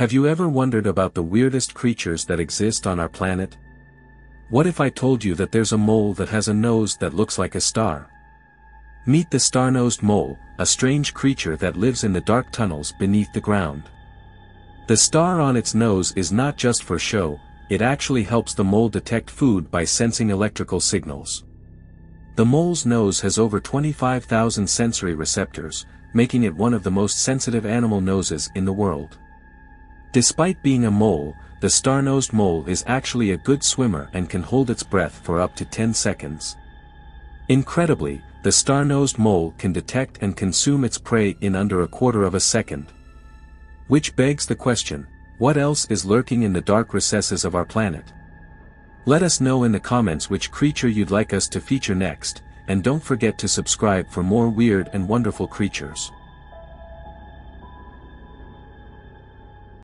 Have you ever wondered about the weirdest creatures that exist on our planet? What if I told you that there's a mole that has a nose that looks like a star? Meet the star-nosed mole, a strange creature that lives in the dark tunnels beneath the ground. The star on its nose is not just for show, it actually helps the mole detect food by sensing electrical signals. The mole's nose has over 25,000 sensory receptors, making it one of the most sensitive animal noses in the world. Despite being a mole, the star-nosed mole is actually a good swimmer and can hold its breath for up to 10 seconds. Incredibly, the star-nosed mole can detect and consume its prey in under a quarter of a second. Which begs the question, what else is lurking in the dark recesses of our planet? Let us know in the comments which creature you'd like us to feature next, and don't forget to subscribe for more weird and wonderful creatures.